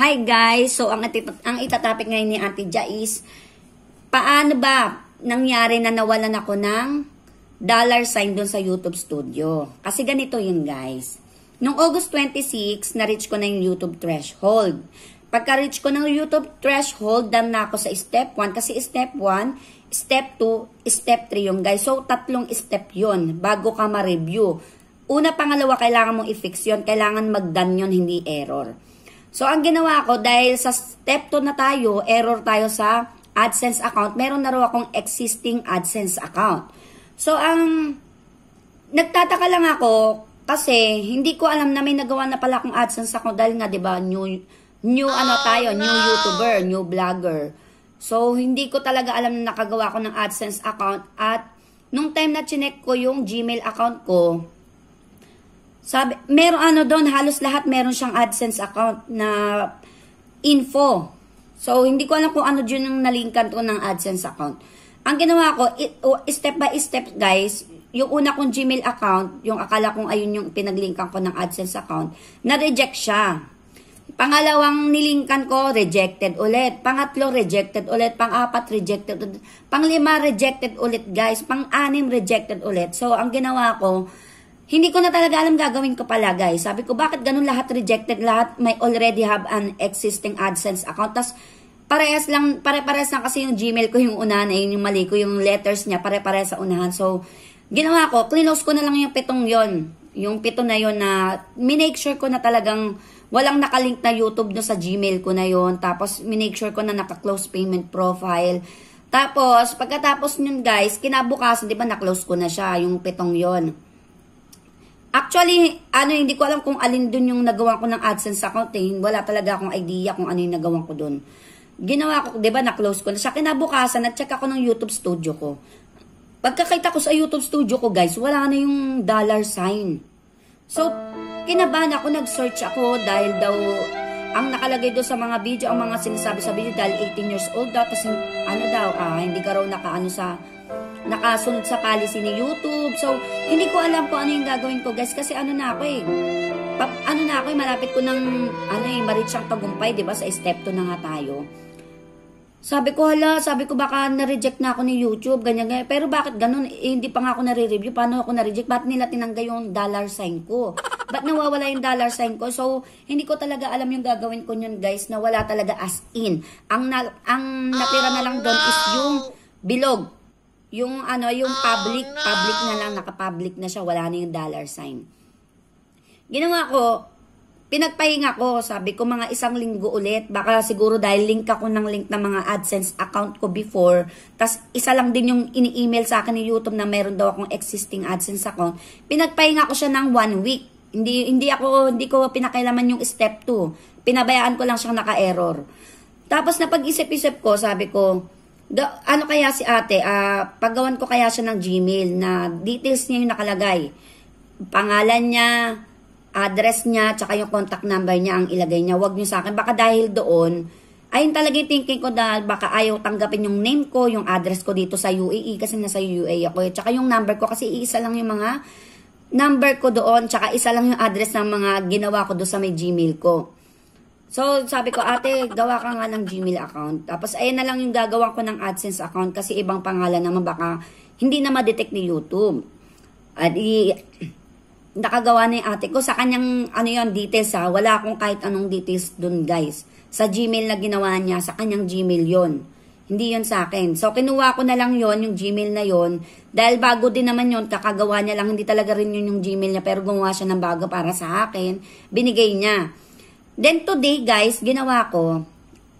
Hi guys! So, ang, ang itatapik ngayon ni Ate Ja is, paano ba nangyari na nawalan ako ng dollar sign doon sa YouTube studio? Kasi ganito yun guys. Noong August 26, na-reach ko na yung YouTube threshold. Pagka-reach ko ng YouTube threshold, done na ako sa step 1. Kasi step 1, step 2, step 3 yung guys. So, tatlong step yun bago ka ma-review. Una, pangalawa, kailangan mong i-fix yun. Kailangan mag-done yun, hindi error. So, ang ginawa ko, dahil sa step 2 na tayo, error tayo sa AdSense account, meron na raw akong existing AdSense account. So, ang nagtataka lang ako, kasi hindi ko alam na may nagawa na pala akong AdSense account dahil nga, di ba, new, new ano tayo, new YouTuber, new vlogger. So, hindi ko talaga alam na nakagawa ko ng AdSense account at nung time na chinek ko yung Gmail account ko, sabi, meron ano doon, halos lahat meron siyang AdSense account na info. So, hindi ko alam kung ano dyan yung nalinkan ko ng AdSense account. Ang ginawa ko, step by step guys, yung una kong Gmail account, yung akala kong ayun yung pinaglinkan ko ng AdSense account, na-reject siya. Pangalawang nilinkan ko, rejected ulit. Pangatlo, rejected ulit. Pang-apat, rejected ulit. Panglima, rejected ulit guys. Pang-anim, rejected ulit. So, ang ginawa ko, hindi ko na talaga alam gagawin ko pala guys. Sabi ko, bakit ganun lahat rejected? Lahat may already have an existing AdSense account. Tapos, parehas lang, pare-parehas lang kasi yung Gmail ko yung unahan, eh, yung mali ko, yung letters niya, pare-parehas sa unahan. So, ginawa ko, close ko na lang yung pitong yon Yung pito na yon na, minake sure ko na talagang walang nakalink na YouTube no sa Gmail ko na yon Tapos, minake sure ko na naka-close payment profile. Tapos, pagkatapos nun guys, kinabukasan, di ba na-close ko na siya, yung pitong yon Actually, ano, hindi ko alam kung alin dun yung nagawa ko ng AdSense account eh. Wala talaga akong idea kung ano yung nagawa ko dun. Ginawa ko, di ba, na-close ko na siya. Kinabukasan, na-check ako ng YouTube studio ko. Pagkakita ko sa YouTube studio ko, guys, wala na yung dollar sign. So, kinabahan ako, nag-search ako dahil daw, ang nakalagay doon sa mga video, ang mga sinasabi sa video, dahil 18 years old daw, tapos ano daw, ah, hindi ka raw nakaano sa, nakasunod sa policy ni YouTube. So, hindi ko alam kung ano yung gagawin ko, guys, kasi ano na ako eh, pa, ano na ako eh, malapit ko ng, ano eh, ma-reach ang tagumpay, di ba, sa step 2 na nga tayo. Sabi ko, hala, sabi ko baka na-reject na ako ni YouTube, ganyan, ganyan. Pero bakit ganun? Eh, hindi pa nga ako nare-review. Paano ako na-reject? Ba't nila tinanggal yung dollar sign ko? Ba't nawawala yung dollar sign ko? So, hindi ko talaga alam yung gagawin ko yun, guys, na wala talaga as in. Ang, na, ang natira na lang doon is yung bilog. Yung ano, yung public, public na lang, naka-public na siya, wala na yung dollar sign. Ginawa ko, pinagpahinga ko, sabi ko mga isang linggo ulit, baka siguro dahil link ako ng link ng mga AdSense account ko before, tas isa lang din yung ini-email sa akin ni YouTube na meron daw akong existing AdSense account, pinagpahinga ko siya ng one week. Hindi hindi ako hindi ko pinakailaman yung step 2. Pinabayaan ko lang siyang naka-error. Tapos napag-isip-isip ko, sabi ko, da, ano kaya si ate, uh, paggawan ko kaya siya ng Gmail na details niya yung nakalagay. Pangalan niya, address niya, tsaka yung contact number niya ang ilagay niya. Huwag niyo sa akin. Baka dahil doon, ayun talaga yung thinking ko na baka ayaw tanggapin yung name ko, yung address ko dito sa UAE kasi nasa UAE ako. Tsaka yung number ko kasi isa lang yung mga number ko doon, tsaka isa lang yung address ng mga ginawa ko doon sa may Gmail ko. So, sabi ko, ate, gawa ka nga ng Gmail account. Tapos, ayun na lang yung gagawa ko ng AdSense account kasi ibang pangalan naman baka hindi na ma-detect ni YouTube. At i nakagawa na yung ate ko. Sa kanyang, ano yon details ha. Wala akong kahit anong details dun, guys. Sa Gmail na ginawa niya, sa kanyang Gmail yon Hindi yon sa akin. So, kinuha ko na lang yon yung Gmail na yon Dahil bago din naman yon kakagawa niya lang. Hindi talaga rin yun yung Gmail niya, pero gumawa siya ng bago para sa akin. Binigay niya. Then today, guys, ginawa ko,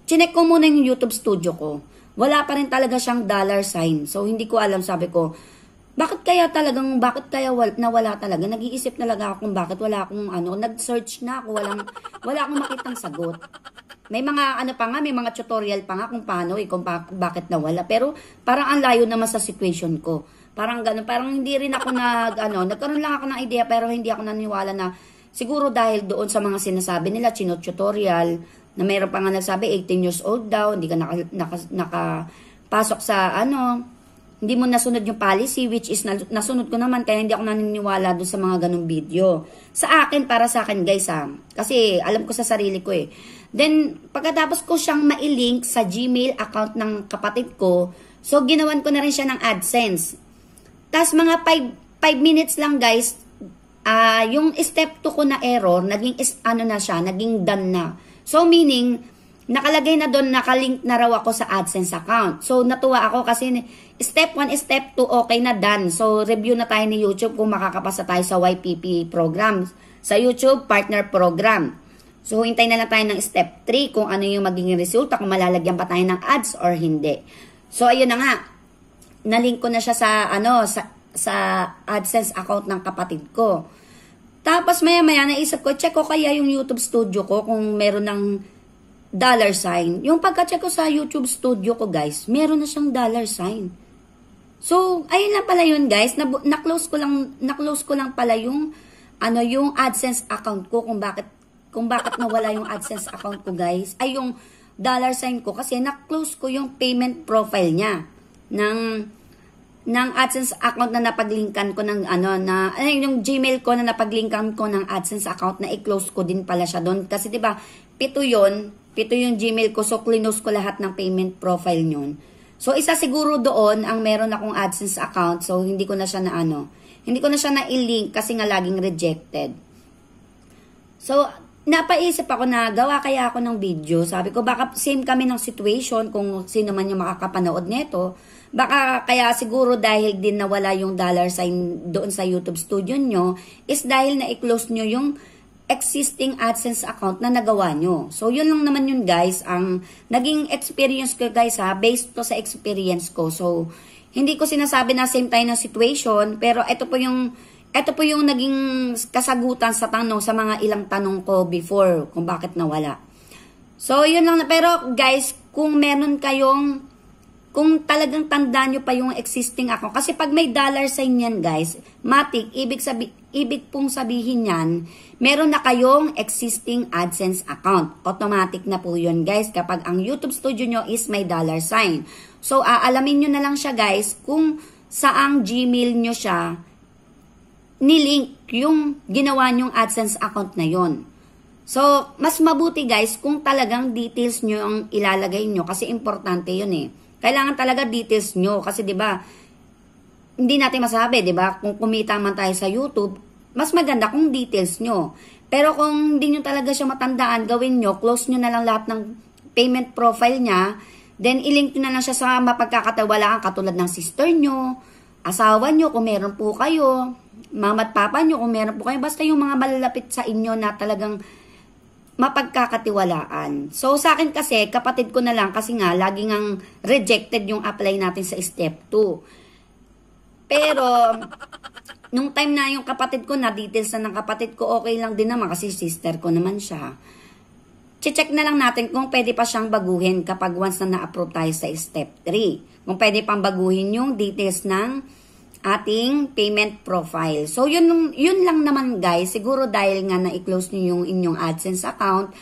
chinek ko muna yung YouTube studio ko. Wala pa rin talaga siyang dollar sign. So, hindi ko alam, sabi ko, bakit kaya talagang, bakit kaya wal, nawala talaga? Nag-iisip talaga ako kung bakit wala akong ano, nag-search na ako, walang, wala akong makitang sagot. May mga ano pa nga, may mga tutorial pa nga kung paano eh, kung bakit nawala. Pero parang ang layo naman sa situation ko. Parang ganun, parang hindi rin ako nag, ano, nagkaroon lang ako ng idea pero hindi ako naniwala na siguro dahil doon sa mga sinasabi nila, chino tutorial, na mayroon pa nga nagsabi, 18 years old daw, hindi ka naka, naka, nakapasok sa ano, hindi mo nasunod yung policy which is nasunod ko naman kaya hindi ako naniniwala doon sa mga ganong video. Sa akin, para sa akin guys ha, kasi alam ko sa sarili ko eh, Then, pagkatapos ko siyang mailink sa Gmail account ng kapatid ko, so ginawan ko na rin siya ng AdSense. Tapos mga 5 minutes lang guys, uh, yung step 2 ko na error, naging ano na siya, naging done na. So meaning, nakalagay na doon, nakalink na raw ako sa AdSense account. So natuwa ako kasi step 1, step 2, okay na done. So review na tayo ni YouTube kung makakapasa tayo sa YPP program. Sa YouTube, partner program. So hintay na lang tayo ng step 3 kung ano yung magiging resulta, kung malalagyan pa tayo ng ads or hindi. So ayun na nga, nalink ko na siya sa ano sa sa AdSense account ng kapatid ko. Tapos maya-maya naisip ko, check ko kaya yung YouTube studio ko kung meron ng dollar sign. Yung pagka-check ko sa YouTube studio ko, guys, meron na siyang dollar sign. So, ayun lang pala yun, guys. Na-close ko lang na-close ko lang pala yung ano yung AdSense account ko kung bakit kung bakit nawala yung AdSense account ko, guys. Ay yung dollar sign ko kasi na-close ko yung payment profile niya ng ng AdSense account na napaglinkan ko ng ano na ay, yung Gmail ko na napaglinkan ko ng AdSense account na i-close ko din pala siya doon. Kasi 'di ba pito 'yon pito yung Gmail ko so close ko lahat ng payment profile niyon. So isa siguro doon ang meron akong AdSense account so hindi ko na siya na ano hindi ko na siya na i-link kasi nga laging rejected. So napaisip ako na gawa kaya ako ng video sabi ko baka same kami ng situation kung sino man yung makakapanood nito Baka kaya siguro dahil din nawala yung dollar sign doon sa YouTube studio nyo is dahil na i-close nyo yung existing AdSense account na nagawa nyo. So, yun lang naman yun guys, ang naging experience ko guys ha, based to sa experience ko. So, hindi ko sinasabi na same tayo ng situation, pero ito po yung ito po yung naging kasagutan sa tanong sa mga ilang tanong ko before kung bakit nawala. So, yun lang. Pero guys, kung meron kayong kung talagang tandaan nyo pa yung existing account. Kasi pag may dollar sign yan, guys, matik, ibig, sabi, ibig pong sabihin yan, meron na kayong existing AdSense account. Automatic na po yun, guys, kapag ang YouTube Studio nyo is may dollar sign. So, aalamin nyo na lang siya, guys, kung saang Gmail nyo siya nilink yung ginawa nyong AdSense account na yon. So, mas mabuti guys kung talagang details nyo ang ilalagay nyo kasi importante yun eh. Kailangan talaga details nyo kasi 'di ba? Hindi natin masabi, 'di ba? Kung kumita man tayo sa YouTube, mas maganda kung details nyo. Pero kung hindi nyo talaga siya matandaan, gawin nyo, close nyo na lang lahat ng payment profile niya, then ilink nyo na lang siya sa mapagkakatawalaan katulad ng sister nyo, asawa nyo kung meron po kayo, mama at papa nyo kung meron po kayo, basta yung mga malalapit sa inyo na talagang mapagkakatiwalaan. So, sa akin kasi, kapatid ko na lang kasi nga, lagi ngang rejected yung apply natin sa step 2. Pero, nung time na yung kapatid ko, na details na ng kapatid ko, okay lang din naman kasi sister ko naman siya. Che-check na lang natin kung pwede pa siyang baguhin kapag once na na-approve tayo sa step 3. Kung pwede pang baguhin yung details ng ating payment profile. So, yun, yun lang naman guys. Siguro dahil nga na-close nyo yung inyong AdSense account,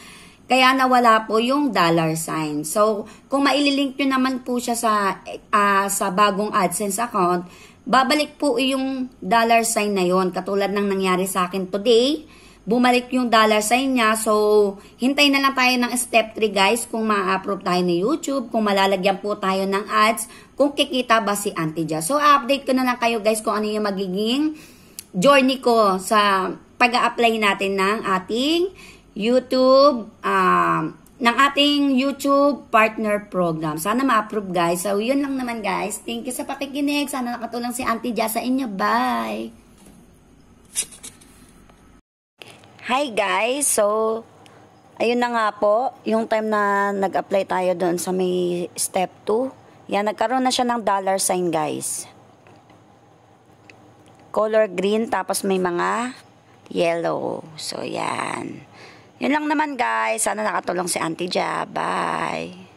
kaya nawala po yung dollar sign. So, kung maililink nyo naman po siya sa, uh, sa bagong AdSense account, babalik po yung dollar sign na yon Katulad ng nangyari sa akin today, bumalik yung dollar sign niya. So, hintay na lang tayo ng step 3 guys kung ma-approve tayo ni YouTube, kung malalagyan po tayo ng ads, kung kikita ba si Auntie Ja. So, update ko na lang kayo guys kung ano yung magiging journey ko sa pag apply natin ng ating YouTube, um, ng ating YouTube partner program. Sana ma-approve guys. So, yun lang naman guys. Thank you sa pakikinig. Sana nakatulong si Auntie Ja sa inyo. Bye! Hi guys! So, ayun na nga po, yung time na nag-apply tayo doon sa may step 2. Yan, nagkaroon na siya ng dollar sign guys. Color green, tapos may mga yellow. So, yan. Yun lang naman guys. Sana nakatulong si Auntie Ja. Bye!